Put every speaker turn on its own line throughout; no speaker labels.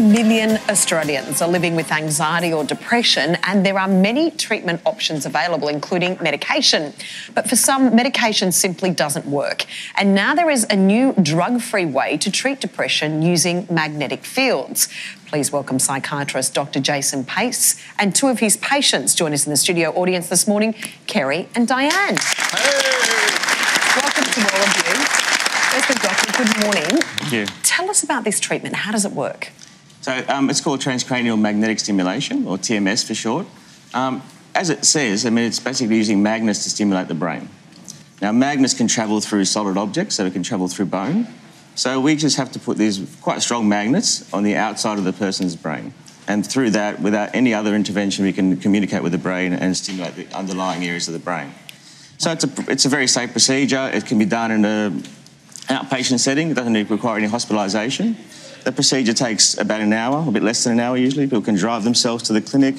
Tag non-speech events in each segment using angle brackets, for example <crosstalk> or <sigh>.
million Australians are living with anxiety or depression, and there are many treatment options available, including medication. But for some, medication simply doesn't work. And now there is a new drug free way to treat depression using magnetic fields. Please welcome psychiatrist Dr. Jason Pace and two of his patients join us in the studio audience this morning, Kerry and Diane.
Hey.
Welcome to all of you. Doctor, good morning.
Thank you.
Tell us about this treatment. How does it work?
So um, it's called transcranial magnetic stimulation, or TMS for short. Um, as it says, I mean, it's basically using magnets to stimulate the brain. Now, magnets can travel through solid objects, so it can travel through bone. So we just have to put these quite strong magnets on the outside of the person's brain. And through that, without any other intervention, we can communicate with the brain and stimulate the underlying areas of the brain. So it's a, it's a very safe procedure. It can be done in an outpatient setting. It doesn't require any hospitalisation. The procedure takes about an hour, a bit less than an hour usually. People can drive themselves to the clinic.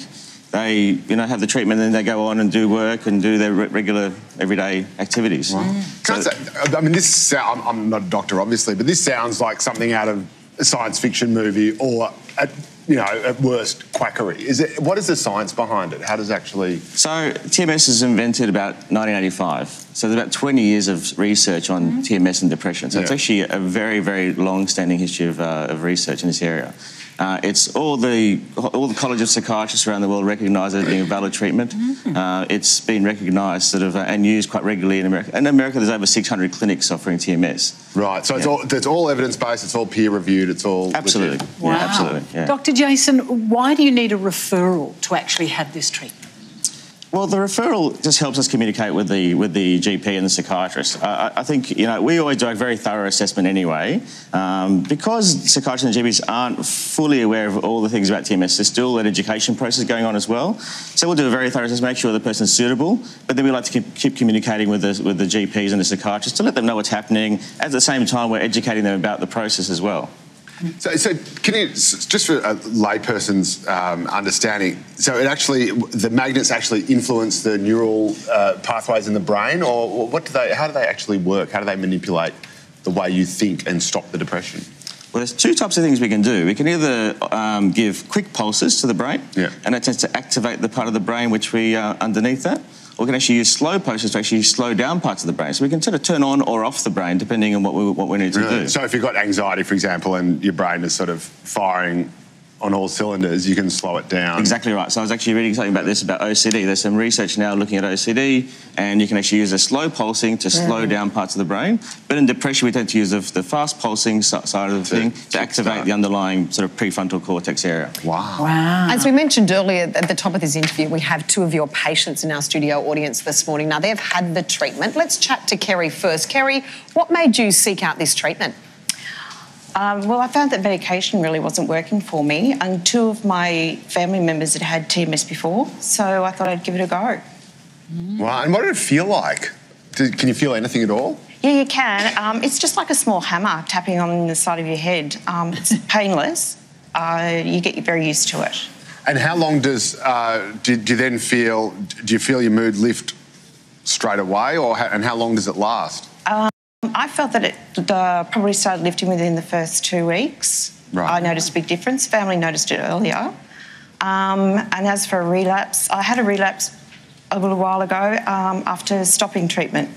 They, you know, have the treatment, and then they go on and do work and do their re- regular everyday activities. Mm.
Can I, say, I mean, this. Sound, I'm not a doctor, obviously, but this sounds like something out of a science fiction movie or, at, you know, at worst, quackery. Is it? What is the science behind it? How does it actually?
So TMS was invented about 1985. So there's about 20 years of research on TMS and depression. So it's actually a very, very long-standing history of, uh, of research in this area. Uh, it's all the all the College of Psychiatrists around the world recognise it as being a valid treatment. Uh, it's been recognised sort of uh, and used quite regularly in America. In America, there's over 600 clinics offering TMS.
Right. So it's all it's all evidence based. It's all peer reviewed. It's all
Absolutely,
legit.
yeah, absolutely. Yeah.
Dr. Jason, why do you need a referral to actually have this treatment?
Well, the referral just helps us communicate with the with the GP and the psychiatrist. I, I think you know we always do a very thorough assessment anyway, um, because psychiatrists and GPs aren't fully aware of all the things about TMS. There's still an education process going on as well. So we'll do a very thorough assessment, make sure the person's suitable. But then we like to keep, keep communicating with the with the GPs and the psychiatrists to let them know what's happening. At the same time, we're educating them about the process as well.
So, so can you just for a layperson's um, understanding? So it actually the magnets actually influence the neural uh, pathways in the brain, or what do they? How do they actually work? How do they manipulate the way you think and stop the depression?
Well, there's two types of things we can do. We can either um, give quick pulses to the brain,
Yeah.
and that tends to activate the part of the brain which we uh, underneath that. Or we can actually use slow pulses to actually slow down parts of the brain. So we can sort of turn on or off the brain depending on what we, what we need to do.
So if you've got anxiety, for example, and your brain is sort of firing on all cylinders, you can slow it down.
Exactly right. So I was actually reading something about this about OCD. There's some research now looking at OCD, and you can actually use a slow pulsing to slow down parts of the brain. But in depression, we tend to use the, the fast pulsing side of the
To
thing to
kickstart.
activate the underlying sort of prefrontal cortex area.
Wow.
Wow.
As we mentioned earlier at the top of this interview, we have two of your patients in our studio audience this morning. Now, they've had the treatment. Let's chat to Kerry first. Kerry, what made you seek out this treatment?
Um, well, I found that medication really wasn't working for me, and two of my family members had had TMS before, so I thought I'd give it a go.
Wow. And what did it feel like? Did, can you feel anything at all?
Yeah, you can. Um, it's just like a small hammer tapping on the side of your head. Um, it's <laughs> painless. Uh, you get very used to it.
And how long does uh, do, do you then feel? Do you feel your mood lift straight away, or how, and how long does it last?
I felt that it uh, probably started lifting within the first two weeks.
Right.
I noticed a big difference. Family noticed it earlier. Um, and as for a relapse, I had a relapse a little while ago um, after stopping treatment.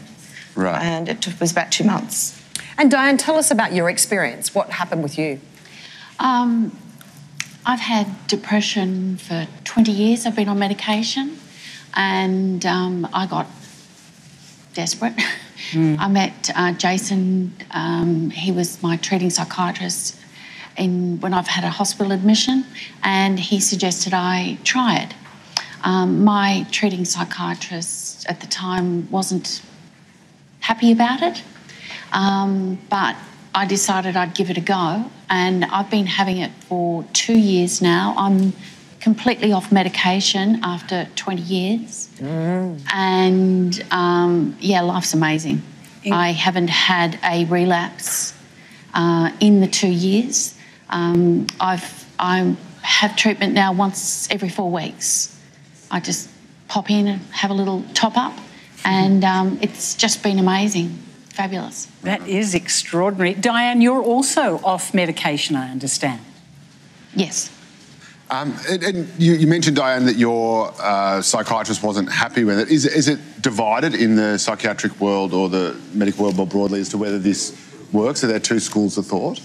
Right.
And it took, was about two months.
And Diane, tell us about your experience. What happened with you?
Um, I've had depression for 20 years. I've been on medication, and um, I got desperate. <laughs> I met uh, Jason. Um, he was my treating psychiatrist in when I've had a hospital admission, and he suggested I try it. Um, my treating psychiatrist at the time wasn't happy about it. Um, but I decided I'd give it a go, and I've been having it for two years now. I'm completely off medication after 20 years, and um, yeah, life's amazing. I haven't had a relapse uh, in the two years. Um, I've I have treatment now once every four weeks. I just pop in and have a little top up, and um, it's just been amazing, fabulous.
That is extraordinary. Diane, you're also off medication, I understand.
Yes.
Um, and and you, you mentioned, Diane, that your uh, psychiatrist wasn't happy with it. Is, is it divided in the psychiatric world or the medical world more broadly as to whether this works? Are there two schools of thought?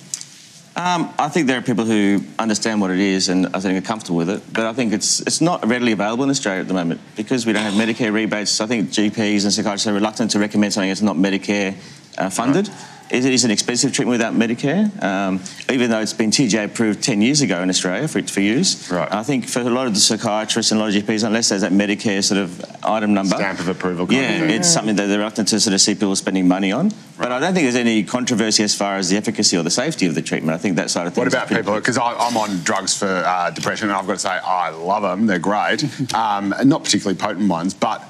Um, I think there are people who understand what it is and I think are comfortable with it, but I think it's it's not readily available in Australia at the moment because we don't have Medicare rebates. I think GPs and psychiatrists are reluctant to recommend something that's not Medicare uh, funded. Right. It is an expensive treatment without Medicare, um, even though it's been TGA approved 10 years ago in Australia for, for use.
Right.
I think for a lot of the psychiatrists and a lot of GPs, unless there's that Medicare sort of item number,
stamp of approval.
yeah, it's something that they're reluctant to sort of see people spending money on. Right. But I don't think there's any controversy as far as the efficacy or the safety of the treatment. I think that side of things.
What about people? Because I'm on drugs for uh, depression, and I've got to say I love them. They're great, <laughs> um, not particularly potent ones, but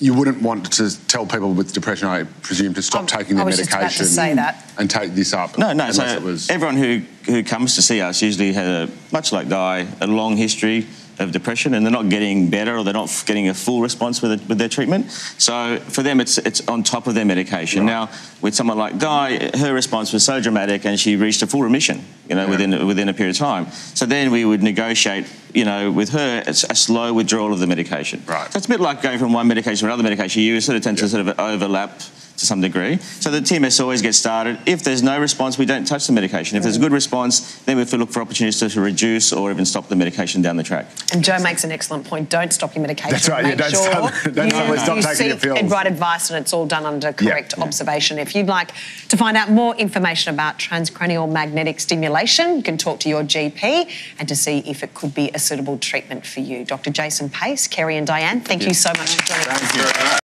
you wouldn't want to tell people with depression, I presume, to stop
I'm,
taking their
I was
medication
just about to say that.
and take this up.
No, no. So
was...
everyone who who comes to see us usually had a much like Di, a long history of depression and they're not getting better or they're not getting a full response with, it, with their treatment. So for them, it's it's on top of their medication. Right. Now, with someone like Di, her response was so dramatic and she reached a full remission, you know, yeah. within within a period of time. So then we would negotiate, you know, with her a slow withdrawal of the medication.
Right.
So it's a bit like going from one medication to another medication. You sort of tend yeah. to sort of overlap to some degree. So the TMS always gets started. If there's no response, we don't touch the medication. If there's a good response, then we have to look for opportunities to reduce or even stop the medication down the track.
And Joe makes an excellent point. Don't stop your medication.
That's right.
Make
yeah, don't
sure
stop, <laughs> don't
you,
stop
you
taking your pills.
and right advice, and it's all done under correct
yeah.
observation. If you'd like to find out more information about transcranial magnetic stimulation, you can talk to your GP and to see if it could be a suitable treatment for you. Dr. Jason Pace, Kerry and Diane, thank, thank you. you so much for joining us.